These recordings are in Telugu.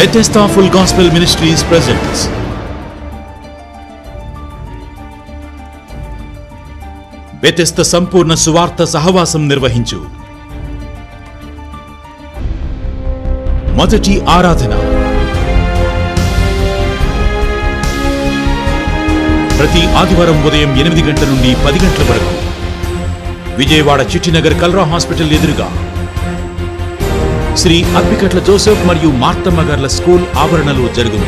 Bethesda Full Gospel Ministries presents. Bethesda సంపూర్ణ సువార్త సహవాసం నిర్వహించు మొదటి ఆరాధన ప్రతి ఆదివారం ఉదయం ఎనిమిది గంటల నుండి పది గంటల వరకు విజయవాడ చిట్టినగర్ కల్రా హాస్పిటల్ ఎదురుగా శ్రీ అబ్బికట్ల జోసెఫ్ మరియు మార్తమ్మ గార్ల స్కూల్ ఆవరణలో జరుగును.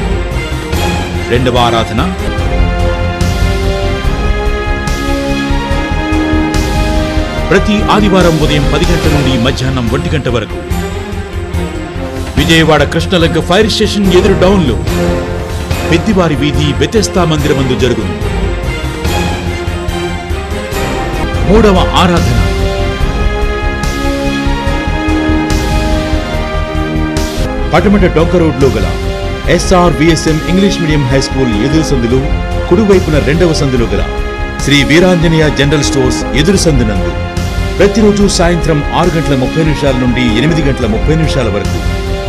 రెండవ ఆరాధన. ప్రతి ఆదివారం ఉదయం పది గంటల నుండి మధ్యాహ్నం ఒంటి గంట వరకు. విజయవాడ కృష్ణలంక ఫైర్ స్టేషన్ ఎదురు డౌన్లో పెద్దివారి వీధి బెతెస్తా మందిరమందు జరుగును. మూడవ ఆరాధన. పటమట డొంక రోడ్లో గల SR VSM English medium high school ఎదురు సందులు కుడివైపున రెండవ సందులో గల శ్రీ వీరాంజనేయ జనరల్ స్టోర్స్ ఎదురు సందునందు ప్రతిరోజు సాయంత్రం ఆరు గంటల ముప్పై నిమిషాల నుండి ఎనిమిది గంటల ముప్పై నిమిషాల వరకు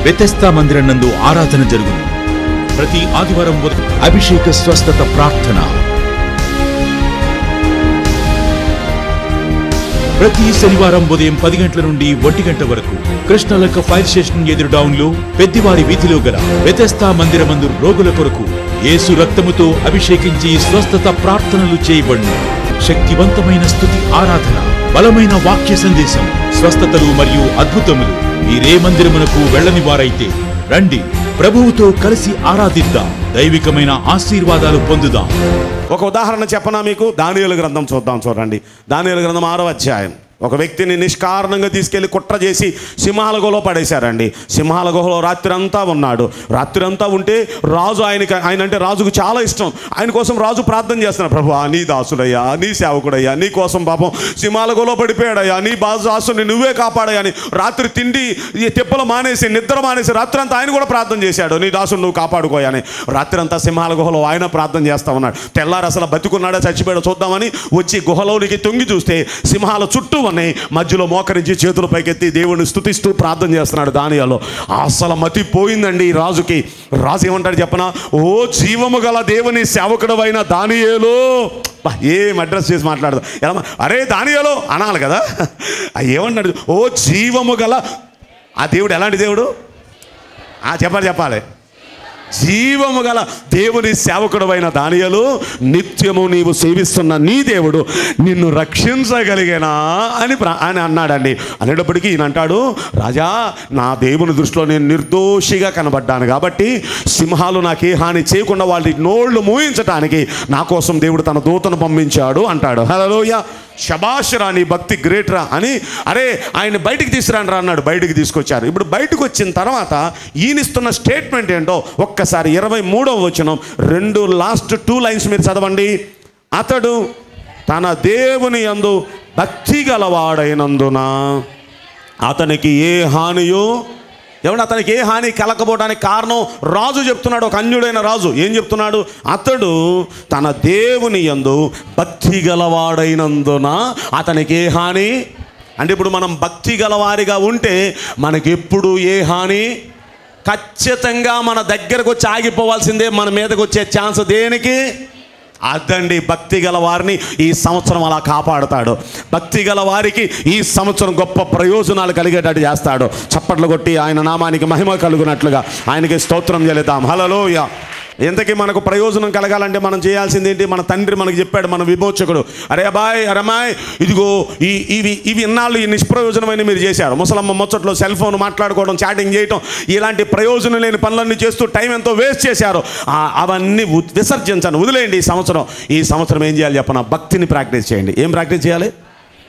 వ్యతస్థా మందిరం నందు ఆరాధన జరుగును. ప్రతి ఆదివారం ఉదయం అభిషేక స్వస్థత ప్రార్థన. ప్రతి శనివారం ఉదయం పది గంటల నుండి ఒంటి గంట వరకు కృష్ణలక్క ఫైర్ స్టేషన్ ఎదురు డౌన్లో పెద్దివారి వీధిలో గల వ్యతస్థా మందిరమందు రోగుల కొరకు యేసు రక్తముతో అభిషేకించి స్వస్థత ప్రార్థనలు చేయబడును. శక్తివంతమైన స్థుతి ఆరాధన బలమైన వాక్య సందేశం స్వస్థతలు మరియు అద్భుతములు మీరే మందిరమునకు వెళ్ళని వారైతే రండి ప్రభువుతో కలిసి ఆరాధిద్దాం దైవికమైన ఆశీర్వాదాలు పొందుదాం. ఒక ఉదాహరణ చెప్పనా మీకు? దానియేలు గ్రంథం చూద్దాం చూడండి. దానియేలు గ్రంథం ఆరో అధ్యాయం. ఒక వ్యక్తిని నిష్కారణంగా తీసుకెళ్ళి కుట్ర చేసి సింహాల గుహలో పడేశారండి. సింహాల గుహలో రాత్రి అంతా ఉన్నాడు. రాత్రి అంతా ఉంటే రాజు ఆయనకి ఆయన అంటే రాజుకు చాలా ఇష్టం. ఆయన కోసం రాజు ప్రార్థన చేస్తున్నాడు. ప్రభు నీ దాసుడయ్యా నీ సేవకుడయ్యా నీ కోసం పాపం సింహాల గుహలో పడిపోయాడయ్యా నీ బాజు దాసుని నువ్వే కాపాడయ్యా అని రాత్రి తిండి ఈ తిప్పలు మానేసి నిద్ర మానేసి రాత్రి అంతా ఆయన కూడా ప్రార్థన చేశాడు. నీ దాసుని నువ్వు కాపాడుకోయని రాత్రి అంతా సింహాల గుహలో ఆయన ప్రార్థన చేస్తా ఉన్నాడు. తెల్లారు అసలు బతుకున్నాడా చచ్చిపోయాడు చూద్దామని వచ్చి గుహలోనికి తొంగి చూస్తే సింహాల చుట్టూ ఉన్నాయి మధ్యలో మోకరించి చేతులు పైకెత్తి దేవుడిని స్థుతిస్తూ ప్రార్థన చేస్తున్నాడు దానియాలో. అసలు మతి పోయిందండి ఈ రాజుకి. రాజు ఏమంటాడు చెప్పనా? ఓ జీవము గల దేవుని సేవకుడు అయిన ఏం అడ్రస్ చేసి మాట్లాడదు. ఎలా అరే దానియాలో అనాలి కదా. ఏమంటాడు? ఏమన్నాడు ఓ జీవము గల ఆ దేవుడు ఎలాంటి దేవుడు? ఆ చెప్పాలి చెప్పాలి. జీవము గల దేవుని సేవకుడమైన దానియలు నిత్యము నీవు సేవిస్తున్న నీ దేవుడు నిన్ను రక్షించగలిగేనా అని ప్ర- అని అన్నాడండి. అనేటప్పటికీ ఈయన అంటాడు రాజా నా దేవుని దృష్టిలో నేను నిర్దోషిగా కనబడ్డాను కాబట్టి సింహాలు నాకు ఏ హాని చేయకుండా వాళ్ళ నోళ్ళు మూయించడానికి నా కోసం దేవుడు తన దూతను పంపించాడు అంటాడు. హలోయ శబాషరా నీ భక్తి గ్రేట్రా అని అరే ఆయన బయటికి తీసుకురాను రా అన్నాడు. బయటికి తీసుకొచ్చారు. ఇప్పుడు బయటకు వచ్చిన తర్వాత ఈయనిస్తున్న స్టేట్మెంట్ ఏంటో ఒక్క ఒక్కసారి ఇరవై మూడవ వచనం రెండు లాస్ట్ టూ లైన్స్ మీరు చదవండి. అతడు తన దేవుని యందు భక్తి గలవాడైనందున అతనికి ఏ హానియో ఏమంటే అతనికి ఏ హాని కలకపోవడానికి కారణం? రాజు చెప్తున్నాడు ఒక అన్యుడైన రాజు. ఏం చెప్తున్నాడు? అతడు తన దేవుని యందు భక్తి గలవాడైనందున అతనికి ఏ హాని? అంటే ఇప్పుడు మనం భక్తి గలవారిగా ఉంటే మనకెప్పుడు ఏ హాని? ఖచ్చితంగా మన దగ్గరకు వచ్చి ఆగిపోవాల్సిందే మన మీదకు వచ్చే ఛాన్స్ దేనికి? అదండి భక్తి గల వారిని ఈ సంవత్సరం అలా కాపాడుతాడు. భక్తి గల వారికి ఈ సంవత్సరం గొప్ప ప్రయోజనాలు కలిగేటట్టు చేస్తాడు. చప్పట్లు కొట్టి ఆయన నామానికి మహిమ కలుగునట్లుగా ఆయనకి స్తోత్రం చెల్లిద్దాం హలలోయ ఇంతకీ మనకు ప్రయోజనం కలగాలంటే మనం చేయాల్సింది ఏంటి? మన తండ్రి మనకు చెప్పాడు మన విమోచకుడు. అరే అబ్బాయ్ అరమాయ్ ఇదిగో ఈ ఇవి ఇవి ఇన్నాళ్ళు ఈ నిష్ప్రయోజనమైన మీరు చేశారు. ముసలమ్మ ముచ్చట్లో సెల్ ఫోన్ మాట్లాడుకోవడం చాటింగ్ చేయటం ఇలాంటి ప్రయోజనం లేని పనులన్నీ చేస్తూ టైం ఎంతో వేస్ట్ చేశారు. అవన్నీ విసర్జించాను. వదిలేయండి ఈ సంవత్సరం. ఈ సంవత్సరం ఏం చేయాలి చెప్పన? భక్తిని ప్రాక్టీస్ చేయండి. ఏం ప్రాక్టీస్ చేయాలి?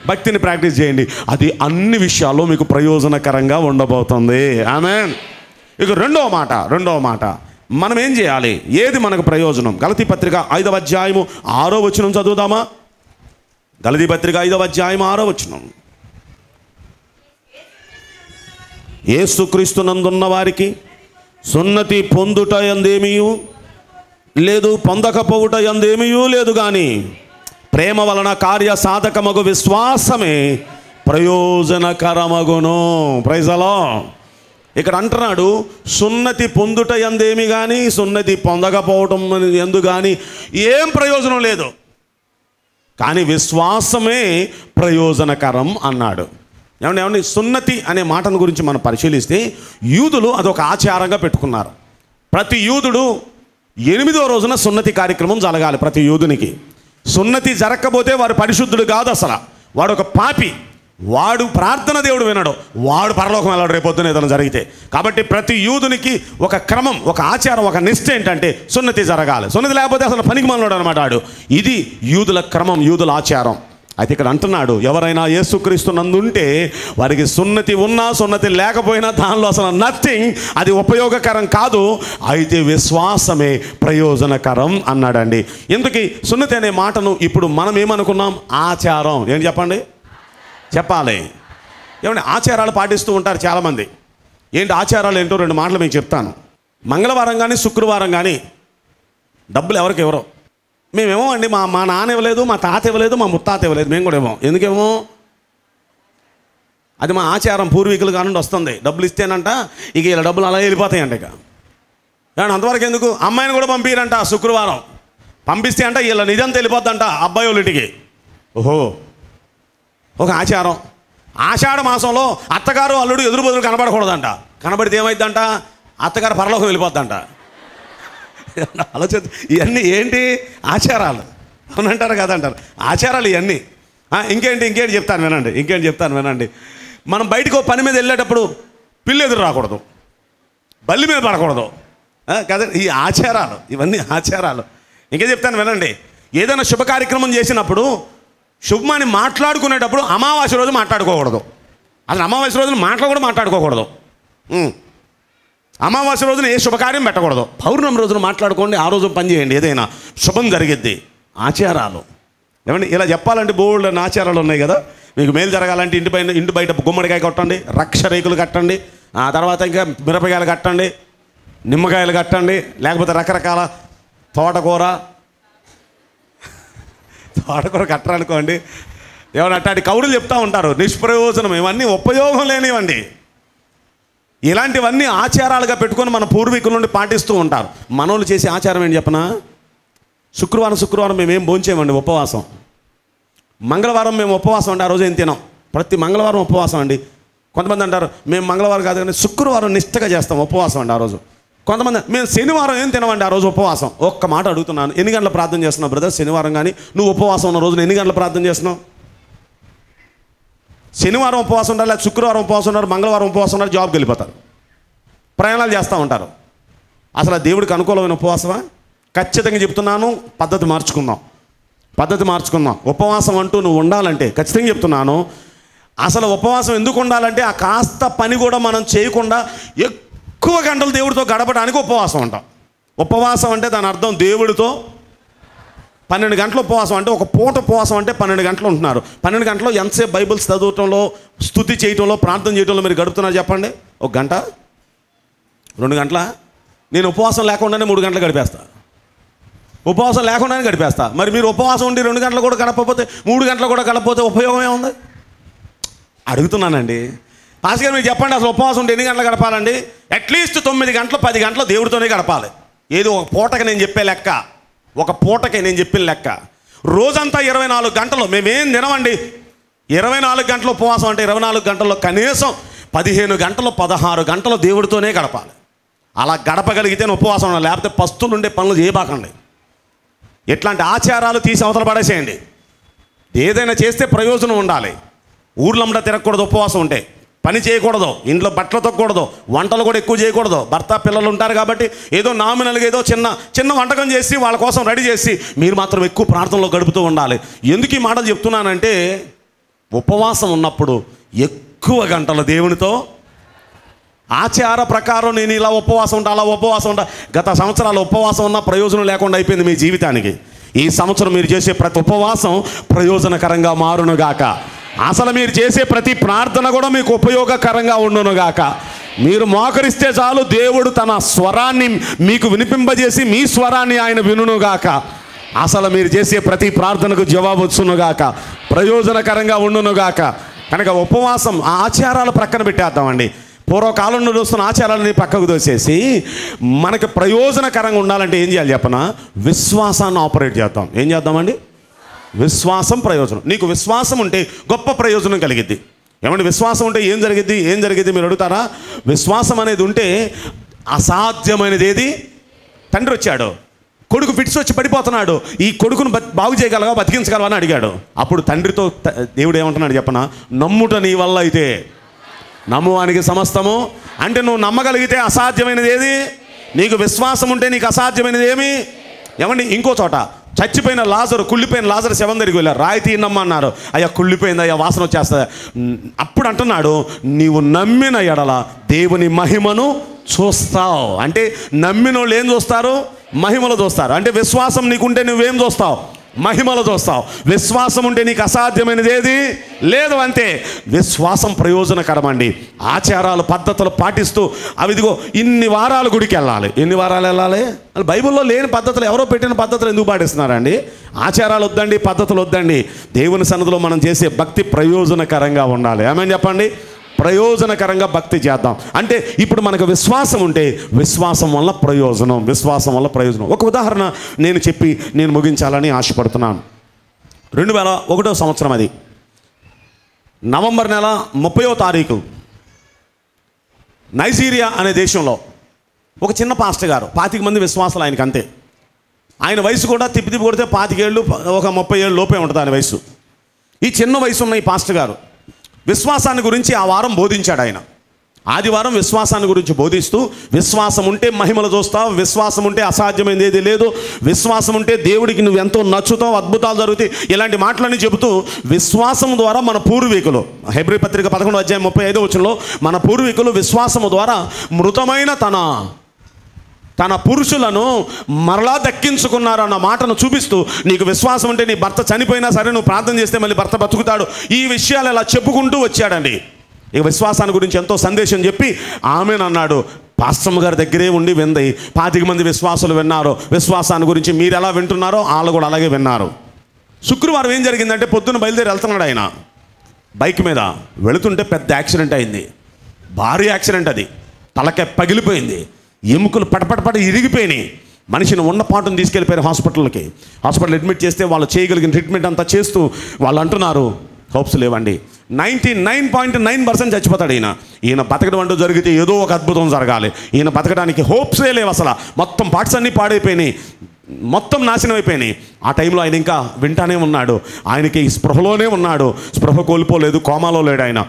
భక్తిని ప్రాక్టీస్ చేయండి. అది అన్ని విషయాల్లో మీకు ప్రయోజనకరంగా ఉండబోతుంది. ఆమె ఇక రెండవ మాట రెండవ మాట. మనం ఏం చేయాలి? ఏది మనకు ప్రయోజనం? గలతీ పత్రిక ఐదవ అధ్యాయము ఆరో వచనం చదువుదామా? గలతీ పత్రిక ఐదవ అధ్యాయం ఆరో వచనం. ఏసుక్రీస్తునందున్న వారికి సున్నతి పొందుట ఎందేమియు లేదు పొందకపోవుట ఎందేమియూ లేదు కానీ ప్రేమ వలన కార్య సాధకమగు విశ్వాసమే ప్రయోజనకరమగును. ప్రైజలో ఇక్కడ అంటున్నాడు సున్నతి పొందుట ఎందేమి కానీ సున్నతి పొందకపోవటం ఎందు కానీ ఏం ప్రయోజనం లేదు. కానీ విశ్వాసమే ప్రయోజనకరం అన్నాడు. ఏమండి ఏమండి సున్నతి అనే మాటను గురించి మనం పరిశీలిస్తే యూదులు అదొక ఆచారంగా పెట్టుకున్నారు. ప్రతి యూదుడు ఎనిమిదో రోజున సున్నతి కార్యక్రమం జరగాలి ప్రతి యూదునికి. సున్నతి జరగకపోతే వారు పరిశుద్ధుడు కాదు అసలు. వాడు ఒక పాపి. వాడు ప్రార్థన దేవుడు వినడు. వాడు పరలోకం వెళ్ళాడు రేపొద్దున ఏదైనా జరిగితే. కాబట్టి ప్రతి యూదునికి ఒక క్రమం ఒక ఆచారం ఒక నిష్ట ఏంటంటే సున్నతి జరగాలి. సున్నతి లేకపోతే అసలు పనికి మనలోడు అనమాట వాడు. ఇది యూదుల క్రమం యూదుల ఆచారం. అయితే ఇక్కడ అంటున్నాడు ఎవరైనా యేసుక్రీస్తు వారికి సున్నతి ఉన్నా సున్నతి లేకపోయినా దానిలో అసలు నథింగ్ అది ఉపయోగకరం కాదు. అయితే విశ్వాసమే ప్రయోజనకరం అన్నాడండి. ఇందుకీ సున్నతి అనే మాటను ఇప్పుడు మనం ఏమనుకున్నాం? ఆచారం. ఏంటి చెప్పండి? చెప్పాలి. ఏమంటే ఆచారాలు పాటిస్తూ ఉంటారు చాలామంది. ఏంటి ఆచారాలు ఏంటో రెండు మాటలు మీకు చెప్తాను. మంగళవారం కానీ శుక్రవారం కానీ డబ్బులు ఎవరికి ఎవరో మేమేమో అండి మా మా నాన్న ఇవ్వలేదు మా తాత ఇవ్వలేదు మా ముత్తాత ఇవ్వలేదు మేము కూడా ఇవ్వం. ఎందుకేమో? అది మా ఆచారం పూర్వీకులు కానుండి వస్తుంది. డబ్బులు ఇస్తేనంట ఇక ఇలా డబ్బులు అలా వెళ్ళిపోతాయంట ఇక. ఏమన్నా అంతవరకు ఎందుకు? అమ్మాయిని కూడా పంపించారంట శుక్రవారం. పంపిస్తే అంట వీళ్ళ నిజం తెలిపోద్దంట అబ్బాయి వాళ్ళ ఇంటికి. ఓహో. ఒక ఆచారం. ఆషాఢ మాసంలో అత్తగారు అల్లుడు ఎదురు బదులు కనబడకూడదంట. కనబడితే ఏమైందంట అత్తగారు పరలోకం వెళ్ళిపోద్దంట. ఆలోచన ఇవన్నీ ఏంటి? ఆచారాలు. అవునంటారు కదంటారు. ఆచారాలు ఇవన్నీ. ఇంకేంటి ఇంకేంటి చెప్తాను వినండి ఇంకేంటి చెప్తాను వినండి. మనం బయటకు పని మీద వెళ్ళేటప్పుడు పిల్లి ఎదురు రాకూడదు. బల్లి మీద పడకూడదు. కదా ఈ ఆచారాలు ఇవన్నీ ఆచారాలు. ఇంకే చెప్తాను వినండి. ఏదైనా శుభ కార్యక్రమం చేసినప్పుడు శుభమని మాట్లాడుకునేటప్పుడు అమావాస్య రోజు మాట్లాడుకోకూడదు. అసలు అమావాస్య రోజున మాటలు కూడా మాట్లాడుకోకూడదు. అమావాస్య రోజున ఏ శుభకార్యం పెట్టకూడదు. పౌర్ణమి రోజున మాట్లాడుకోండి ఆ రోజు పని చేయండి. ఏదైనా శుభం జరిగిద్ది. ఆచారాలు. ఏమండి ఇలా చెప్పాలంటే బోల్డ్ అని ఆచారాలు ఉన్నాయి కదా. మీకు మేలు జరగాలంటే ఇంటి పైన ఇంటి బయట గుమ్మడికాయ కొట్టండి రక్ష రేకులు కట్టండి ఆ తర్వాత ఇంకా మిరపకాయలు కట్టండి నిమ్మకాయలు కట్టండి లేకపోతే రకరకాల తోటకూర తోటకూర కట్టరనుకోండి ఏమన్నా అట్లాంటి కౌరులు చెప్తూ ఉంటారు నిష్ప్రయోజనం ఇవన్నీ ఉపయోగం లేనివండి. ఇలాంటివన్నీ ఆచారాలుగా పెట్టుకొని మన పూర్వీకుల నుండి పాటిస్తూ ఉంటారు. మనోళ్ళు చేసే ఆచారం ఏంటి చెప్పనా? శుక్రవారం శుక్రవారం మేము ఏం భోంచేయమండి ఉపవాసం. మంగళవారం మేము ఉపవాసం అండి ఆ రోజు ఏం తినాం? ప్రతి మంగళవారం ఉపవాసం అండి. కొంతమంది అంటారు మేము మంగళవారం కాదు కానీ శుక్రవారం నిష్టగా చేస్తాం ఉపవాసం అండి ఆ రోజు. కొంతమంది మేము శనివారం ఏం తినమండి ఆ రోజు ఉపవాసం? ఒక్క మాట అడుగుతున్నాను. ఎన్ని గంటల ప్రార్థన చేస్తున్నావు బ్రదర్? శనివారం కానీ నువ్వు ఉపవాసం ఉన్న రోజున ఎన్ని గంటల ప్రార్థన చేస్తున్నావు? శనివారం ఉపవాసం ఉండాలి లేదా శుక్రవారం ఉపవాసం ఉన్నారు మంగళవారం ఉపవాసం ఉన్నారు జాబ్కి వెళ్ళిపోతారు. ప్రయాణాలు చేస్తూ ఉంటారు. అసలు ఆ దేవుడికి అనుకూలమైన ఉపవాసమా? ఖచ్చితంగా చెప్తున్నాను పద్ధతి మార్చుకుందాం. పద్ధతి మార్చుకుందాం. ఉపవాసం అంటూ నువ్వు ఉండాలంటే ఖచ్చితంగా చెప్తున్నాను అసలు ఉపవాసం ఎందుకు ఉండాలంటే ఆ కాస్త పని కూడా మనం చేయకుండా ఎక్కువ ఎక్కువ గంటలు దేవుడితో గడపడానికి ఉపవాసం ఉంటాం ఉపవాసం అంటే దాని అర్థం దేవుడితో పన్నెండు గంటల ఉపవాసం అంటే ఒక పూట ఉపవాసం అంటే పన్నెండు గంటలు ఉంటున్నారు. పన్నెండు గంటలు ఎంతసేపు బైబిల్స్ చదవటంలో స్థుతి చేయటంలో ప్రార్థన చేయటంలో మీరు గడుపుతున్నారు చెప్పండి? ఒక గంట? రెండు గంటల? నేను ఉపవాసం లేకుండానే మూడు గంటలు గడిపేస్తా. ఉపవాసం లేకుండానే గడిపేస్తా. మరి మీరు ఉపవాసం ఉండి రెండు గంటలు కూడా గడపకపోతే మూడు గంటలు కూడా గడపపోతే ఉపయోగం ఏముంది? అడుగుతున్నానండి. పాస్ గారు మీరు చెప్పండి అసలు ఉపవాసం ఉంటే ఎన్ని గంటలు గడపాలండి? అట్లీస్ట్ తొమ్మిది గంటలు పది గంటలు దేవుడితోనే గడపాలి. ఏదో ఒక పూటకి నేను చెప్పే లెక్క. ఒక పూటకి నేను చెప్పిన లెక్క. రోజంతా ఇరవై నాలుగు గంటలు మేమేం తినమండి? ఇరవై నాలుగు గంటలు ఉపవాసం అంటే ఇరవై నాలుగు గంటల్లో కనీసం పదిహేను గంటలు పదహారు గంటలు దేవుడితోనే గడపాలి. అలా గడపగలిగితేనే ఉపవాసం ఉండాలి. లేకపోతే పస్తులు ఉండే పనులు చేయబాకండి. ఎట్లాంటి ఆచారాలు తీసి అవతల పడేసేయండి. ఏదైనా చేస్తే ప్రయోజనం ఉండాలి. ఊర్లమ్మట తిరగకూడదు ఉపవాసం ఉంటే. పని చేయకూడదు ఇంట్లో బట్టలు తొక్కకూడదు వంటలు కూడా ఎక్కువ చేయకూడదు. భర్త పిల్లలు ఉంటారు కాబట్టి ఏదో నామినల్గా ఏదో చిన్న చిన్న వంటకం చేసి వాళ్ళ కోసం రెడీ చేసి మీరు మాత్రం ఎక్కువ ప్రార్థనలో గడుపుతూ ఉండాలి. ఎందుకు ఈ మాటలు చెప్తున్నానంటే ఉపవాసం ఉన్నప్పుడు ఎక్కువ గంటలు దేవునితో ఆచార ప్రకారం నేను ఇలా ఉపవాసం ఉంటా అలా ఉపవాసం ఉంటా. గత సంవత్సరాలు ఉపవాసం ఉన్న ప్రయోజనం లేకుండా అయిపోయింది మీ జీవితానికి. ఈ సంవత్సరం మీరు చేసే ప్రతి ఉపవాసం ప్రయోజనకరంగా మారునుగాక అసలు మీరు చేసే ప్రతి ప్రార్థన కూడా మీకు ఉపయోగకరంగా ఉండునుగాక మీరు మోకరిస్తే చాలు దేవుడు తన స్వరాన్ని మీకు వినిపింపజేసి మీ స్వరాన్ని ఆయన వినునుగాక అసలు మీరు చేసే ప్రతి ప్రార్థనకు జవాబు వచ్చునుగాక ప్రయోజనకరంగా ఉండునుగాక కనుక ఉపవాసం ఆచారాలు ప్రక్కన పెట్టేద్దామండి. పూర్వకాలం నుండి వస్తున్న ఆచారాలని పక్కకు దోసేసి మనకి ప్రయోజనకరంగా ఉండాలంటే ఏం చేయాలి చెప్పనా? విశ్వాసాన్ని ఆపరేట్ చేద్దాం. ఏం చేద్దామండి? విశ్వాసం ప్రయోజనం. నీకు విశ్వాసం ఉంటే గొప్ప ప్రయోజనం కలిగిద్ది. ఏమంటే విశ్వాసం ఉంటే ఏం జరిగిద్ది? ఏం జరిగిద్ది మీరు అడుగుతారా? విశ్వాసం అనేది ఉంటే అసాధ్యమైనది ఏది తండ్రి వచ్చాడు. కొడుకు ఫిట్స్ వచ్చి పడిపోతున్నాడు. ఈ కొడుకును బాగు చేయగలవా బతికించగలవా అని అడిగాడు. అప్పుడు తండ్రితో దేవుడు ఏమంటున్నాడు చెప్పనా? నమ్ముట నీ వల్ల అయితే. నమ్మువానికి సమస్తము. అంటే నువ్వు నమ్మగలిగితే అసాధ్యమైనది ఏది? నీకు విశ్వాసం ఉంటే నీకు అసాధ్యమైనది ఏమి? ఏమండి ఇంకో చోట. చచ్చిపోయిన లాజరు కుళ్ళిపోయిన లాజరు శవం దగ్గరికి వెళ్ళారు. రాయి తీయనమ్మన్నారు అయ్యా కుళ్ళిపోయింది అయ్యా వాసన వచ్చేస్తుంది. అప్పుడు అంటున్నాడు నీవు నమ్మిన ఎడల దేవుని మహిమను చూస్తావు. అంటే నమ్మిన వాళ్ళు ఏం చూస్తారు? మహిమలు చూస్తారు. అంటే విశ్వాసం నీకుంటే నువ్వేం చూస్తావు? మహిమలు చూస్తావు. విశ్వాసం ఉంటే నీకు అసాధ్యమైనది ఏది? లేదు అంతే. విశ్వాసం ప్రయోజనకరమండి. ఆచారాలు పద్ధతులు పాటిస్తూ అవిదిగో ఇన్ని వారాలు గుడికి వెళ్ళాలి. ఎన్ని వారాలు వెళ్ళాలి? బైబిల్లో లేని పద్ధతులు ఎవరో పెట్టిన పద్ధతులు ఎందుకు పాటిస్తున్నారండి? ఆచారాలు వద్దండి పద్ధతులు వద్దండి. దేవుని సన్నదిలో మనం చేసే భక్తి ప్రయోజనకరంగా ఉండాలి. ఏమని చెప్పండి? ప్రయోజనకరంగా భక్తి చేద్దాం. అంటే ఇప్పుడు మనకు విశ్వాసం ఉంటే విశ్వాసం వల్ల ప్రయోజనం విశ్వాసం వల్ల ప్రయోజనం. ఒక ఉదాహరణ నేను చెప్పి నేను ముగించాలని ఆశపడుతున్నాను. రెండు వేల ఒకటో సంవత్సరం అది. నవంబర్ నెల ముప్పయో తారీఖు. నైజీరియా అనే దేశంలో ఒక చిన్న పాస్టర్ గారు పాతిక మంది విశ్వాసాలు ఆయనకు అంతే ఆయన వయసు కూడా తిప్పి తిప్పి కొడితే పాతికేళ్ళు ఒక ముప్పై ఏళ్ళు లోపే ఉంటుంది ఆయన వయసు. ఈ చిన్న వయసు ఉన్న ఈ పాస్టర్ గారు విశ్వాసాన్ని గురించి ఆ వారం బోధించాడు ఆయన. ఆదివారం విశ్వాసాన్ని గురించి బోధిస్తూ విశ్వాసం ఉంటే మహిమలు చూస్తావు విశ్వాసం ఉంటే అసాధ్యమైనది ఏది లేదు విశ్వాసం ఉంటే దేవుడికి నువ్వు ఎంతో నచ్చుతావు అద్భుతాలు జరుగుతాయి ఇలాంటి మాటలని చెబుతూ విశ్వాసం ద్వారా మన పూర్వీకులు హెబ్రి పత్రిక పదకొండు అధ్యాయం ముప్పై ఐదో వచనంలో మన పూర్వీకులు విశ్వాసము ద్వారా మృతమైన తన తన పురుషులను మరలా దక్కించుకున్నారన్న మాటను చూపిస్తూ నీకు విశ్వాసం ఉంటే నీ భర్త చనిపోయినా సరే నువ్వు ప్రార్థన చేస్తే మళ్ళీ భర్త బతుకుతాడు. ఈ విషయాలు ఇలా చెప్పుకుంటూ వచ్చాడండి. ఇక విశ్వాసాన్ని గురించి ఎంతో సందేశం చెప్పి ఆమెనన్నాడు పాస్టమ్ గారి దగ్గరే ఉండి వింది. పాతిక మంది విశ్వాసులు విన్నారు. విశ్వాసాన్ని గురించి మీరు ఎలా వింటున్నారో వాళ్ళు కూడా అలాగే విన్నారు. శుక్రవారం ఏం జరిగిందంటే పొద్దున్న బయలుదేరి వెళ్తున్నాడు ఆయన. బైక్ మీద వెళుతుంటే పెద్ద యాక్సిడెంట్ అయింది. భారీ యాక్సిడెంట్ అది. తలకే పగిలిపోయింది. ఎముకలు పటపటపట ఇరిగిపోయినాయి. మనిషిని ఉన్న పాటను తీసుకెళ్ళిపోయారు హాస్పిటల్కి. హాస్పిటల్ అడ్మిట్ చేస్తే వాళ్ళు చేయగలిగిన ట్రీట్మెంట్ అంతా చేస్తూ వాళ్ళు అంటున్నారు హోప్స్ లేవండి. Ninety nine point nine percent చచ్చిపోతాడు ఈయన. ఈయన బతకడం అంటూ జరిగితే ఏదో ఒక అద్భుతం జరగాలి. ఈయన బతకడానికి హోప్సే లేవు అసలు. మొత్తం పార్ట్స్ అన్నీ పాడైపోయినాయి. మొత్తం నాశనం అయిపోయినాయి. ఆ టైంలో ఆయన ఇంకా వింటానే ఉన్నాడు. ఆయనకి స్పృహలోనే ఉన్నాడు. స్పృహ కోల్పోలేదు కోమాలో లేడు ఆయన.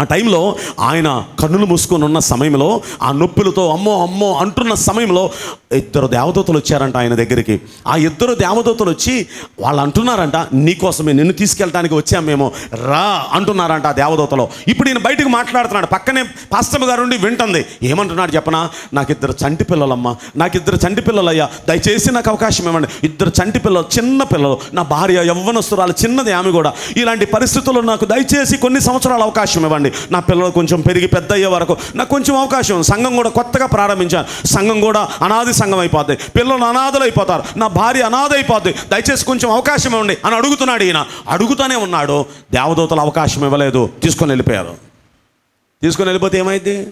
ఆ టైంలో ఆయన కన్నులు మూసుకొని ఉన్న సమయంలో ఆ నొప్పులతో అమ్మో అమ్మో అంటున్న సమయంలో ఇద్దరు దేవదూతలు వచ్చారంట ఆయన దగ్గరికి. ఆ ఇద్దరు దేవదూతలు వచ్చి వాళ్ళు అంటున్నారంట నీకోసమే నిన్ను తీసుకెళ్ళడానికి వచ్చాం మేము. రా అంటున్నారంట ఆ దేవదూతలో. ఇప్పుడు నేను బయటకు మాట్లాడుతున్నాడు. పక్కనే పాస్తమ్మ గారు ఉండి వింటుంది. ఏమంటున్నాడు చెప్పనా? నాకు ఇద్దరు చంటి పిల్లలమ్మ. నాకు ఇద్దరు చంటి పిల్లలయ్యా. దయచేసి నాకు అవకాశం ఇవ్వండి. ఇద్దరు చంటి పిల్లలు చిన్న పిల్లలు. నా భార్య యవ్వనస్తురాలు చిన్నది ఆమె కూడా. ఇలాంటి పరిస్థితుల్లో నాకు దయచేసి కొన్ని సంవత్సరాల అవకాశం ఇవ్వండి. నా పిల్లలు కొంచెం పెరిగి పెద్ద అయ్యే వరకు నాకు కొంచెం అవకాశం ఉంది. సంఘం కూడా కొత్తగా ప్రారంభించాను. సంఘం కూడా అనాది సంఘం అయిపోద్ది. పిల్లలు అనాథలు అయిపోతారు. నా భార్య అనాథ అయిపోద్ది. దయచేసి కొంచెం అవకాశం ఇవ్వండి అని అడుగుతున్నాడు ఈయన. అడుగుతూనే ఉన్నాడు. దేవదూతలు అవకాశం ఇవ్వలేదు. తీసుకొని వెళ్ళిపోయారు. తీసుకొని వెళ్ళిపోతే ఏమైంది?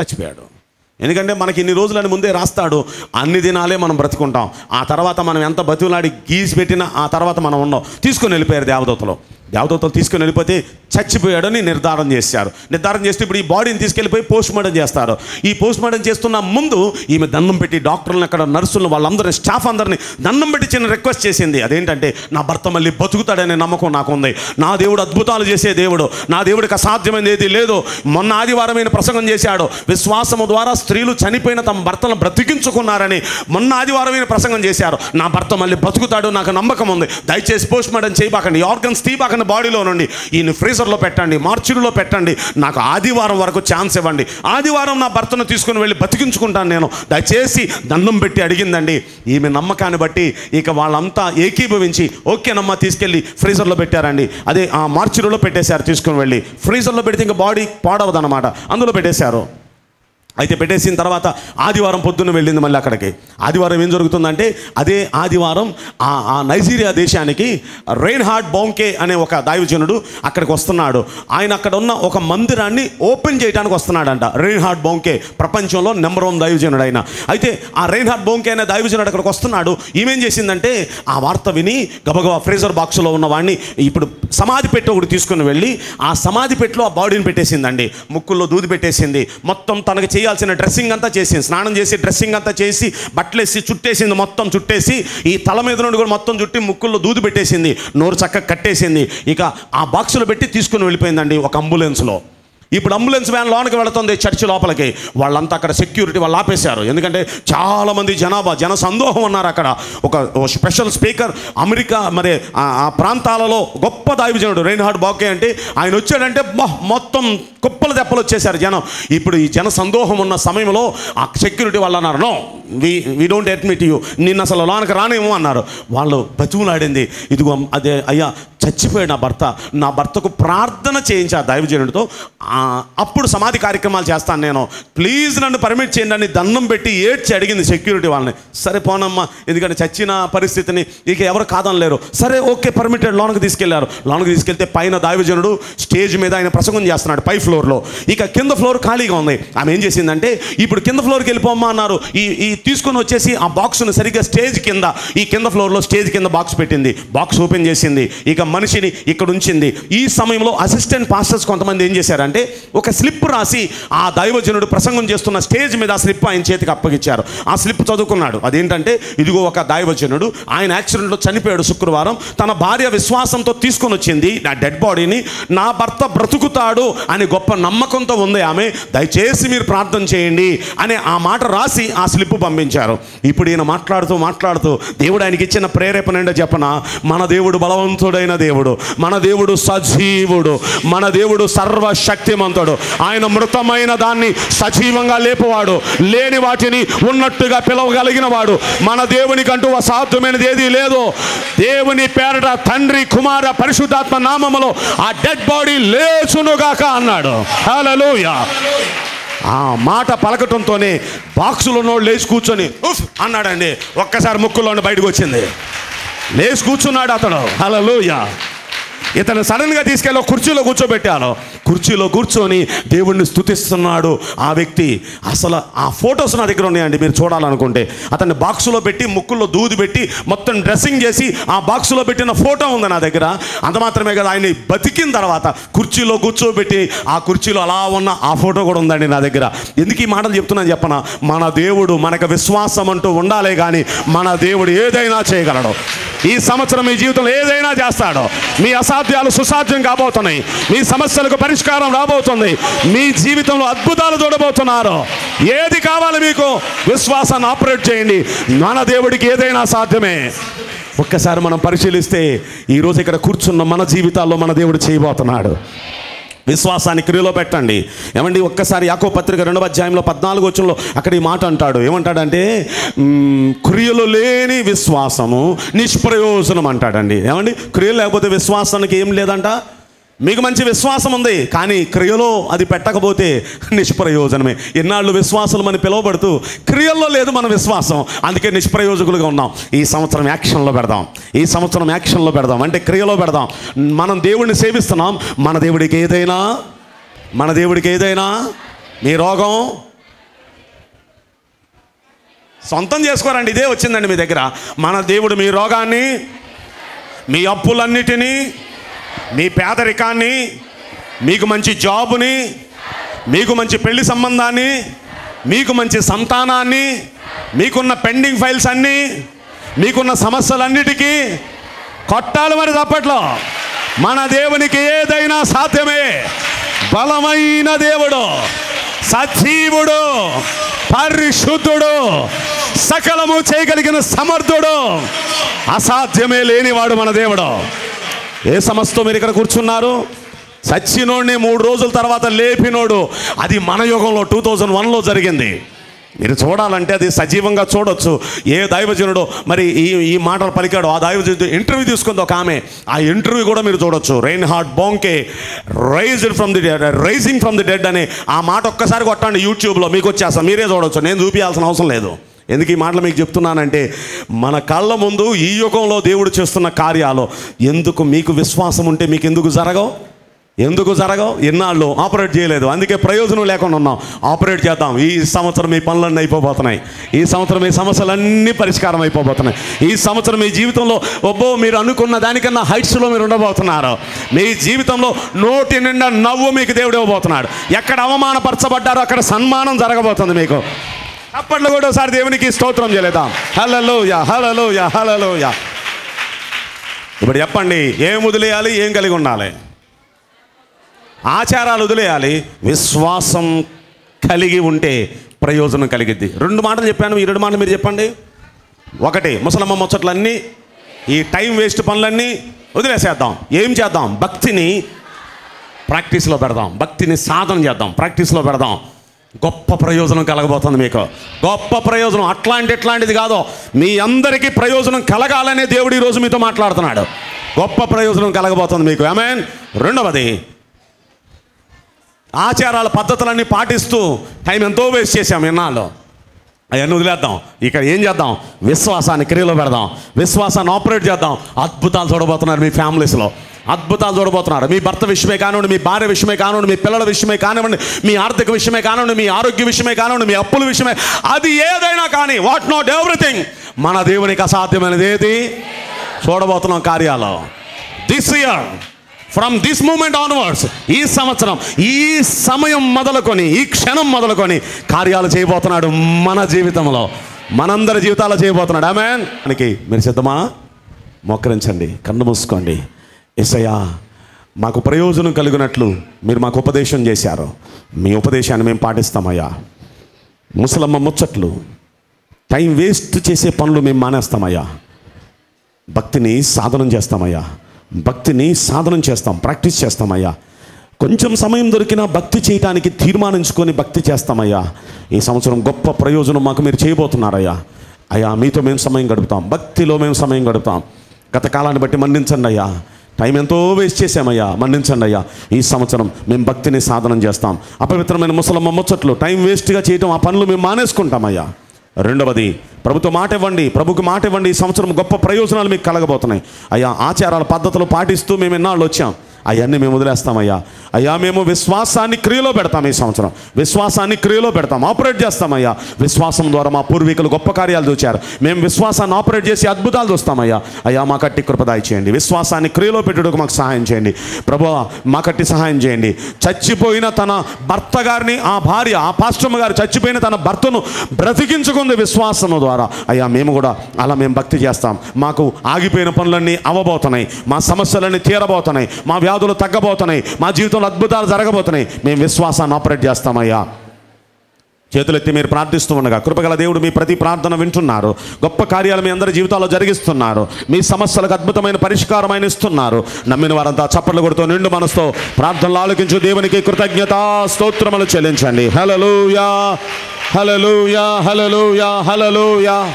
చచ్చిపోయాడు. ఎందుకంటే మనకి ఇన్ని రోజులని ముందే రాస్తాడు. అన్ని దినాలే మనం బ్రతుకుంటాం. ఆ తర్వాత మనం ఎంత బతుకులాడి గీసి పెట్టినా ఆ తర్వాత మనం ఉన్నాం. తీసుకొని వెళ్ళిపోయారు దేవదూతలు. దేవదూతలు తీసుకొని వెళ్ళిపోతే చచ్చిపోయాడని నిర్ధారణ చేశారు. నిర్ధారణ చేస్తే ఇప్పుడు ఈ బాడీని తీసుకెళ్ళిపోయి పోస్ట్ మార్టం చేస్తారు. ఈ పోస్ట్ మార్టం చేస్తున్న ముందు ఈమె దండం పెట్టి డాక్టర్లను అక్కడ నర్సులను వాళ్ళందరినీ స్టాఫ్ అందరినీ దండం పెట్టి చిన్న రిక్వెస్ట్ చేసింది. అదేంటంటే నా భర్త మళ్ళీ బతుకుతాడనే నమ్మకం నాకు ఉంది నా దేవుడు అద్భుతాలు చేసే దేవుడు. నా దేవుడికి అసాధ్యమైనది ఏది లేదు. మొన్న ఆదివారమైన ప్రసంగం చేశాడు. విశ్వాసము ద్వారా స్త్రీలు చనిపోయిన తమ భర్తలను బ్రతికించుకున్నారని మొన్న ఆదివారం ప్రసంగం చేశారు. నా భర్త మళ్ళీ బతుకుతాడు నాకు నమ్మకం ఉంది. దయచేసి పోస్ట్ మార్టం చేయబాకండి. ఆర్గన్స్ తీబాకండి బాడీలో నుండి. ఈయన ఫ్రీజర్లో పెట్టండి మార్చిడిలో పెట్టండి. నాకు ఆదివారం వరకు ఛాన్స్ ఇవ్వండి. ఆదివారం నా భర్తను తీసుకుని వెళ్ళి బతికించుకుంటాను నేను. దయచేసి దండం పెట్టి అడిగిందండి. ఈమె నమ్మకాన్ని బట్టి ఇక వాళ్ళంతా ఏకీభవించి ఓకేనమ్మా తీసుకెళ్ళి ఫ్రీజర్లో పెట్టారండి. అదే ఆ మార్చిడిలో పెట్టేశారు తీసుకుని వెళ్ళి. ఫ్రీజర్లో పెడితే ఇంకా బాడీ పాడవదన్నమాట. అందులో పెట్టేశారు. అయితే పెట్టేసిన తర్వాత ఆదివారం పొద్దున్న వెళ్ళింది మళ్ళీ అక్కడికి. ఆదివారం ఏం జరుగుతుందంటే అదే ఆదివారం ఆ ఆ నైజీరియా దేశానికి రెయిన్ హార్ట్ బౌంకే అనే ఒక దైవజనుడు అక్కడికి వస్తున్నాడు. ఆయన అక్కడ ఉన్న ఒక మందిరాన్ని ఓపెన్ చేయడానికి వస్తున్నాడంట రెయిన్ హార్ట్ బౌంకే ప్రపంచంలో నెంబర్ వన్ దైవజనుడు ఆయన. అయితే ఆ రెయిన్ హార్ట్ బౌంకే అనే దైవజనుడు అక్కడికి వస్తున్నాడు. ఈమెం చేసిందంటే ఆ వార్త విని గబగబా ఫ్రేజర్ బాక్స్లో ఉన్న వాడిని ఇప్పుడు సమాధి పెట్టి ఒకటి తీసుకుని వెళ్ళి ఆ సమాధి పెట్టిలో ఆ బాడీని పెట్టేసిందండి. ముక్కుల్లో దూది పెట్టేసింది. మొత్తం తనకు చేయాల్సిన డ్రెస్సింగ్ అంతా చేసింది. స్నానం చేసి డ్రెస్సింగ్ అంతా చేసి బట్టలేసి చుట్టేసింది మొత్తం చుట్టేసి ఈ తల మీద నుండి కూడా మొత్తం చుట్టి ముక్కుల్లో దూది పెట్టేసింది నోరు చక్కగా కట్టేసింది. ఇక ఆ బాక్సులో పెట్టి తీసుకుని వెళ్ళిపోయిందండి ఒక అంబులెన్స్లో ఇప్పుడు అంబులెన్స్ వ్యాన్ లోనికి వెళుతుంది చర్చి లోపలికి. వాళ్ళంతా అక్కడ సెక్యూరిటీ వాళ్ళు ఆపేశారు. ఎందుకంటే చాలామంది జనాభా జన సందోహం ఉన్నారు అక్కడ. ఒక స్పెషల్ స్పీకర్ అమెరికా మరి ఆ ప్రాంతాలలో గొప్ప దైవజనుడు రెయిన్హార్డ్ బాకే అంటే ఆయన వచ్చాడంటే మొత్తం కుప్పలు తెప్పలు వచ్చేసారు జనం. ఇప్పుడు ఈ జన సందోహం ఉన్న సమయంలో ఆ సెక్యూరిటీ వాళ్ళు అన్నారు no we we don't admit you నిన్న అసలు లోనకి రానేమో అన్నారు. వాళ్ళు బతుకులాడింది ఇదిగో అదే అయ్యా చచ్చిపోయాడు నా భర్త. నా భర్తకు ప్రార్థన చేయించా దైవజనుడితో అప్పుడు సమాధి కార్యక్రమాలు చేస్తాను నేను. ప్లీజ్ నన్ను పర్మిట్ చేయండి. అని దండం పెట్టి ఏడ్చి అడిగింది సెక్యూరిటీ వాళ్ళని. సరే పోనమ్మా ఎందుకంటే చచ్చిన పరిస్థితిని ఇక ఎవరు కాదనలేరు. సరే ఓకే పర్మిటెడ్ లోనకి తీసుకెళ్ళారు. లోనకి తీసుకెళ్తే పైన దైవజనుడు స్టేజ్ మీద ఆయన ప్రసంగం చేస్తున్నాడు పై ఫ్లోర్లో. ఇక కింద ఫ్లోర్ ఖాళీగా ఉంది. ఆమె ఏం చేసిందంటే ఇప్పుడు కింద ఫ్లోర్కి వెళ్ళిపోమ్మా అన్నారు. ఈ ఈ తీసుకొని వచ్చేసి ఆ బాక్స్ను సరిగ్గా స్టేజ్ కింద ఈ కింద ఫ్లోర్లో స్టేజ్ కింద బాక్స్ పెట్టింది. బాక్స్ ఓపెన్ చేసింది. ఇక మనిషిని ఇక్కడ ఉంచింది. ఈ సమయంలో అసిస్టెంట్ పాస్టర్స్ కొంతమంది ఏం చేశారంటే ఒక స్లిప్ రాసి ఆ దైవజనుడు ప్రసంగం చేస్తున్న స్టేజ్ మీద ఆ స్లిప్ ఆయన చేతికి అప్పగించారు ఆ స్లిప్ చదువుకున్నాడు. అదేంటంటే ఇదిగో ఒక దైవజనుడు ఆయన యాక్సిడెంట్లో చనిపోయాడు శుక్రవారం తన భార్య విశ్వాసంతో తీసుకొని వచ్చింది నా డెడ్ బాడీని నా భర్త బ్రతుకుతాడు అని గొప్ప నమ్మకంతో ఉంది ఆమె దయచేసి మీరు ప్రార్థన చేయండి అనే ఆ మాట రాసి ఆ స్లిప్ పంపించారు. ఇప్పుడు ఈయన మాట్లాడుతూ మాట్లాడుతూ దేవుడు ఆయనకి ఇచ్చిన ప్రేరేపణ ఏంటో చెప్పన? మన దేవుడు బలవంతుడైన దేవుడు. మన దేవుడు సజీవుడు. మన దేవుడు సర్వశక్తిమంతుడు. ఆయన మృతమైన దాన్ని సజీవంగా లేపువాడు. లేని వాటిని ఉన్నట్టుగా పిలవగలిగిన వాడు. మన దేవునికంటూ అసాధ్యమైనది ఏది లేదు. దేవుని పేరట తండ్రి కుమార పరిశుద్ధాత్మ నామములో ఆ డెడ్ బాడీ లేచునుగాక అన్నాడు. హలోయ ఆ మాట పలకటంతోనే బాక్సులో ఉన్నోడు లేచి కూర్చొని ఉఫ్ అన్నాడండి. ఒక్కసారి ముక్కులోని బయటకు వచ్చింది. లేచి కూర్చున్నాడు అతడు. హల్లెలూయా. ఇతను సడన్గా తీసుకెళ్ళి కుర్చీలో కూర్చోబెట్టాను. కుర్చీలో కూర్చొని దేవుణ్ణి స్తుతిస్తున్నాడు. ఆ వ్యక్తి అసలు ఆ ఫొటోస్ నా దగ్గర ఉన్నాయండి మీరు చూడాలనుకుంటే. అతన్ని బాక్సులో పెట్టి ముక్కుల్లో దూది పెట్టి మొత్తం డ్రెస్సింగ్ చేసి ఆ బాక్సులో పెట్టిన ఫోటో ఉంది నా దగ్గర. అంత మాత్రమే కదా ఆయన బతికిన తర్వాత కుర్చీలో కూర్చోబెట్టి ఆ కుర్చీలో అలా ఉన్న ఆ ఫోటో కూడా ఉందండి నా దగ్గర. ఎందుకు ఈ మాటలు చెప్తున్నాను చెప్పన? మన దేవుడు మనకు విశ్వాసం అంటూ ఉండాలే కానీ మన దేవుడు ఏదైనా చేయగలడు. ఈ సంవత్సరం మీ జీవితంలో ఏదైనా చేస్తాడు. మీ అసాధ్యాలు సుసాధ్యం కాబోతున్నాయి. మీ సమస్యలకు పరిష్కారం రాబోతుంది. మీ జీవితంలో అద్భుతాలు చూడబోతున్నారు. ఏది కావాలి మీకు? విశ్వాసాన్ని ఆపరేట్ చేయండి. మన దేవుడికి ఏదైనా సాధ్యమే. ఒక్కసారి మనం పరిశీలిస్తే ఈరోజు ఇక్కడ కూర్చున్న మన జీవితాల్లో మన దేవుడు చేయబోతున్నాడు. విశ్వాసాన్ని క్రియలో పెట్టండి. ఏమండి ఒక్కసారి యాకో పత్రిక రెండవ అధ్యాయంలో పద్నాలుగు వచ్చంలో అక్కడ ఈ మాట అంటాడు. ఏమంటాడంటే క్రియలు లేని విశ్వాసము నిష్ప్రయోజనం అంటాడండి. ఏమండి క్రియలు లేకపోతే విశ్వాసానికి ఏం లేదంట? మీకు మంచి విశ్వాసం ఉంది కానీ క్రియలో అది పెట్టకపోతే నిష్ప్రయోజనమే. ఎన్నాళ్ళు విశ్వాసం అని పిలువబడుతూ క్రియల్లో లేదు మన విశ్వాసం. అందుకే నిష్ప్రయోజకులుగా ఉన్నాం. ఈ సంవత్సరం యాక్షన్లో పెడదాం. ఈ సంవత్సరం యాక్షన్లో పెడదాం. అంటే క్రియలో పెడదాం. మనం దేవుడిని సేవిస్తున్నాం. మన దేవుడికి ఏదైనా? మన దేవుడికి ఏదైనా? మీ రోగం? సొంతం చేసుకోరండి. ఇదే వచ్చిందండి మీ దగ్గర. మన దేవుడు మీ రోగాన్ని మీ అప్పులన్నిటినీ మీ పేదరికాన్ని మీకు మంచి జాబుని మీకు మంచి పెళ్ళి సంబంధాన్ని మీకు మంచి సంతానాన్ని మీకున్న పెండింగ్ ఫైల్స్ అన్నీ మీకున్న సమస్యలన్నిటికీ కొట్టాలి మరి తప్పట్లో. మన దేవునికి ఏదైనా సాధ్యమే. బలమైన దేవుడు సజీవుడు పరిశుద్ధుడు సకలము చేయగలిగిన సమర్థుడు అసాధ్యమే లేనివాడు మన దేవుడు. ఏ సమస్తో మీరు ఇక్కడ కూర్చున్నారు? చచ్చినోడిని మూడు రోజుల తర్వాత లేపినోడు అది మన యుగంలో టూ థౌజండ్ వన్లో జరిగింది. మీరు చూడాలంటే అది సజీవంగా చూడొచ్చు. ఏ దైవజనుడో మరి ఈ ఈ మాటలు పలికాడో ఆ దైవజనుడు ఇంటర్వ్యూ తీసుకుంది ఒక ఆమె. ఆ ఇంటర్వ్యూ కూడా మీరు చూడొచ్చు. Reinhard Bonnke raised from the dead rising from the dead అని ఆ మాట ఒక్కసారి కొట్టండి యూట్యూబ్లో మీకు వచ్చేస్తా. మీరే చూడొచ్చు. నేను చూపించాల్సిన అవసరం లేదు. ఎందుకు ఈ మాటలు మీకు చెప్తున్నానంటే మన కళ్ళ ముందు ఈ యుగంలో దేవుడు చేస్తున్న కార్యాలు. ఎందుకు మీకు విశ్వాసం ఉంటే మీకు ఎందుకు జరగవు? ఎందుకు జరగవు? ఎన్నాళ్ళు ఆపరేట్ చేయలేదు. అందుకే ప్రయోజనం లేకుండా ఉన్నాం. ఆపరేట్ చేద్దాం. ఈ సంవత్సరం ఈ పనులన్నీ అయిపోబోతున్నాయి. ఈ సంవత్సరం ఈ సమస్యలన్నీ పరిష్కారం అయిపోబోతున్నాయి. ఈ సంవత్సరం మీ జీవితంలో ఒబ్బో మీరు అనుకున్న దానికన్నా హైట్స్లో మీరు ఉండబోతున్నారు. మీ జీవితంలో నోటి నిండా నవ్వు మీకు దేవుడు ఇవ్వబోతున్నాడు. ఎక్కడ అవమానపరచబడ్డారో అక్కడ సన్మానం జరగబోతుంది మీకు. అప్పట్లో కూడా ఒకసారి దేవునికి స్తోత్రం చేయలేదాం hallelujah hallelujah hallelujah ఇప్పుడు చెప్పండి ఏం వదిలేయాలి ఏం కలిగి ఉండాలి? ఆచారాలు వదిలేయాలి విశ్వాసం కలిగి ఉంటే ప్రయోజనం కలిగిద్ది. రెండు మాటలు చెప్పాను ఈ రెండు మాటలు మీరు చెప్పండి. ఒకటి ముసలమ్మ ముచ్చట్లన్నీ ఈ టైం వేస్ట్ పనులన్నీ వదిలేసేద్దాం. ఏం చేద్దాం? భక్తిని ప్రాక్టీస్లో పెడదాం. భక్తిని సాధన చేద్దాం. ప్రాక్టీస్లో పెడదాం. గొప్ప ప్రయోజనం కలగబోతుంది మీకు. గొప్ప ప్రయోజనం. అట్లాంటి ఎట్లాంటిది కాదో. మీ అందరికీ ప్రయోజనం కలగాలనే దేవుడు ఈరోజు మీతో మాట్లాడుతున్నాడు. గొప్ప ప్రయోజనం కలగబోతుంది మీకు. ఆమెన్ రెండవది ఆచారాల పద్ధతులన్నీ పాటిస్తూ టైం ఎంతో వేస్ట్ చేశాం ఇన్నాళ్ళు. అవన్నీ వదిలేద్దాం. ఇక్కడ ఏం చేద్దాం? విశ్వాసాన్ని క్రియలో పెడదాం. విశ్వాసాన్ని ఆపరేట్ చేద్దాం. అద్భుతాలు చూడబోతున్నారు మీ ఫ్యామిలీస్లో అద్భుతాలు చూడబోతున్నారు. మీ భర్త విషయమే కానివ్వండి మీ భార్య విషయమే కానివ్వండి మీ పిల్లల విషయమే కానివ్వండి మీ ఆర్థిక విషయమే కానివ్వండి మీ ఆరోగ్య విషయమే కానివ్వండి మీ అప్పుల విషయమే అది ఏదైనా కానీ వాట్ నాట్ ఎవ్రీథింగ్ మన దేవునికి అసాధ్యమైనది ఏది? చూడబోతున్నాం కార్యాలయం this year from this moment onwards ఈ సంవత్సరం ఈ సమయం మొదలుకొని ఈ క్షణం మొదలుకొని కార్యాలు చేయబోతున్నాడు మన జీవితంలో. మనందరి జీవితాలు చేయబోతున్నాడు. ఆమె మనకి మీరు సిద్ధమా? మోకరించండి. కన్ను మూసుకోండి. ఎస్ఐయా మాకు ప్రయోజనం కలిగినట్లు మీరు మాకు ఉపదేశం చేశారు. మీ ఉపదేశాన్ని మేము పాటిస్తామయ్యా. ముసలమ్మ ముచ్చట్లు టైం వేస్ట్ చేసే పనులు మేము మానేస్తామయ్యా. భక్తిని సాధనం చేస్తామయ్యా. భక్తిని సాధనం చేస్తాం ప్రాక్టీస్ చేస్తామయ్యా కొంచెం సమయం దొరికినా భక్తి చేయటానికి తీర్మానించుకొని భక్తి చేస్తామయ్యా. ఈ సంవత్సరం గొప్ప ప్రయోజనం మాకు మీరు చేయబోతున్నారయ్యా. అయ్యా మీతో మేము సమయం గడుపుతాం భక్తిలో మేము సమయం గడుపుతాం. గత కాలాన్ని బట్టి మన్నించండి అయ్యా. టైం ఎంతో వేస్ట్ చేసామయ్యా మన్నించండి అయ్యా. ఈ సంవత్సరం మేము భక్తిని సాధనం చేస్తాం. అపవిత్రమైన ముసలమ్మ ముచ్చట్లు టైం వేస్ట్గా చేయటం ఆ పనులు మేము మానేసుకుంటామయ్యా. రెండవది ప్రభుత్వ మాట ఇవ్వండి ప్రభుకి మాట ఇవ్వండి ఈ సంవత్సరం గొప్ప ప్రయోజనాలు మీకు కలగబోతున్నాయి. అయ్యా ఆచారాల పద్ధతులు పాటిస్తూ మేము ఎన్నాళ్ళు వచ్చాం. అవన్నీ మేము వదిలేస్తామయ్యా. అయ్యా మేము విశ్వాసాన్ని క్రియలో పెడతాం ఈ సంవత్సరం. విశ్వాసాన్ని క్రియలో పెడతాం ఆపరేట్ చేస్తామయ్యా. విశ్వాసం ద్వారా మా పూర్వీకులు గొప్ప కార్యాలు చూచారు. మేము విశ్వాసాన్ని ఆపరేట్ చేసి అద్భుతాలు చూస్తామయ్యా. అయ్యా మా కట్టి కృపదాయి చేయండి విశ్వాసాన్ని క్రియలో పెట్టుటకు మాకు సహాయం చేయండి. ప్రభు మా కట్టి సహాయం చేయండి. చచ్చిపోయిన తన భర్త గారిని ఆ భార్య ఆ పాశ్రమ గారు చచ్చిపోయిన తన భర్తను బ్రతికించుకుంది విశ్వాసము ద్వారా. అయ్యా మేము కూడా అలా మేము భక్తి చేస్తాం. మాకు ఆగిపోయిన పనులన్నీ అవ్వబోతున్నాయి. మా సమస్యలన్నీ తీరబోతున్నాయి. మా వ్యాధులు తగ్గబోతున్నాయి. మా జీవితంలో అద్భుతాలు జరగబోతున్నాయి. మేము విశ్వాసాన్ని ఆపరేట్ చేస్తామయ్యా. చేతులెత్తి మీరు ప్రార్థిస్తూ ఉండగా కృపగల దేవుడు మీ ప్రతి ప్రార్థన వింటున్నారు. గొప్ప కార్యాలు మీ అందరి జీవితాల్లో జరిగిస్తున్నారు. మీ సమస్యలకు అద్భుతమైన పరిష్కారమైన ఇస్తున్నారు. నమ్మిన వారంతా చప్పట్లు కొడుతూ నిండు మనసుతో ప్రార్థనలు ఆలోకించు దేవునికి కృతజ్ఞత స్తోత్రములు చెల్లించండి. హలలుయా హలలుయా హలలుయా హలలుయా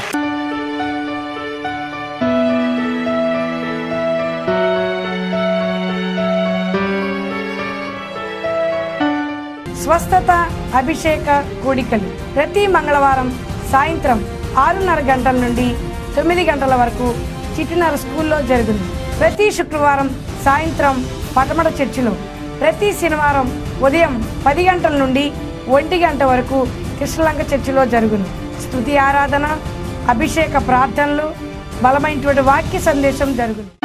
స్వస్థత అభిషేక కోడికలు ప్రతి మంగళవారం సాయంత్రం ఆరున్నర గంటల నుండి తొమ్మిది గంటల వరకు చిట్టినర స్కూల్లో జరుగును. ప్రతి శుక్రవారం సాయంత్రం పటమట చర్చిలో. ప్రతి శనివారం ఉదయం పది గంటల నుండి ఒంటి గంట వరకు కృష్ణలంక చర్చిలో జరుగును. స్తుతి ఆరాధన అభిషేక ప్రార్థనలు బలమైనటువంటి వాక్య సందేశం జరుగును.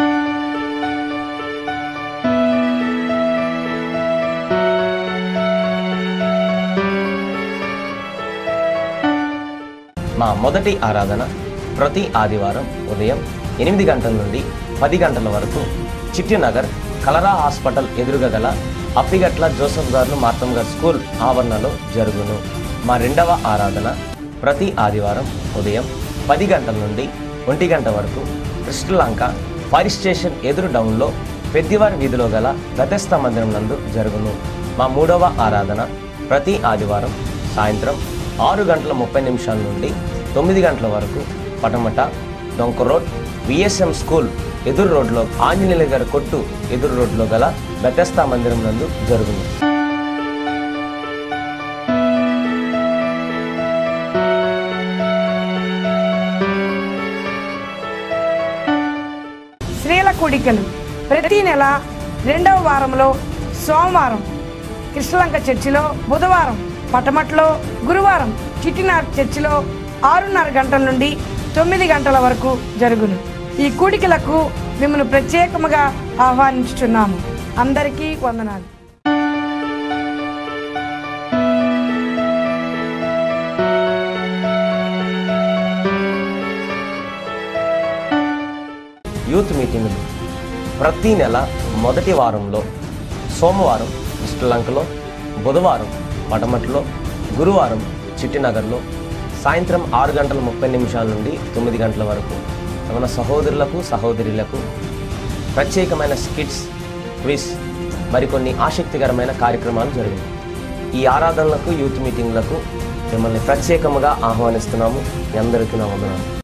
మా మొదటి ఆరాధన ప్రతి ఆదివారం ఉదయం ఎనిమిది గంటల నుండి పది గంటల వరకు చిట్టినగర్ కలరా హాస్పిటల్ ఎదురుగా గల అప్పిగట్ల జోసఫ్ గారు మార్తం గారు స్కూల్ ఆవరణలో జరుగును. మా రెండవ ఆరాధన ప్రతి ఆదివారం ఉదయం పది గంటల నుండి ఒంటి గంట వరకు కృష్ణలంక ఫైర్ స్టేషన్ ఎదురు డౌన్లో పెద్దివారి వీధిలో గల గతస్థ మందిరం నందు జరుగును. మా మూడవ ఆరాధన ప్రతి ఆదివారం సాయంత్రం ఆరు గంటల ముప్పై నిమిషాల నుండి తొమ్మిది గంటల వరకు పటమట డొంక రోడ్ విఎస్ఎం స్కూల్ ఎదురు రోడ్లో ఆంజనేయుల గారి కొట్టు ఎదురు రోడ్లో గల బెతస్తా మందిరం నందు జరుగును. స్త్రీల ప్రతి నెల రెండవ వారంలో సోమవారం కృష్ణలంక చర్చిలో బుధవారం పటమట్లో గురువారం చిట్టినార్ చర్చిలో ఆరున్నర గంటల నుండి తొమ్మిది గంటల వరకు జరుగును. ఈ కూడికలకు మిమ్మల్ని ప్రత్యేకముగా ఆహ్వానించుచున్నాము. అందరికీ వందనాలు. యూత్ మీటింగ్లు ప్రతి నెల మొదటి వారంలో సోమవారం శ్రీలంకలో బుధవారం పటమట్లో గురువారం చిట్టినగర్లో సాయంత్రం ఆరు గంటల ముప్పై నిమిషాల నుండి తొమ్మిది గంటల వరకు మన సహోదరులకు సహోదరులకు ప్రత్యేకమైన స్కిట్స్ క్విజ్ మరికొన్ని ఆసక్తికరమైన కార్యక్రమాలు జరిగాయి. ఈ ఆరాధనలకు యూత్ మీటింగ్లకు మిమ్మల్ని ప్రత్యేకముగా ఆహ్వానిస్తున్నాము. మీ అందరికీ నా వందనాలు.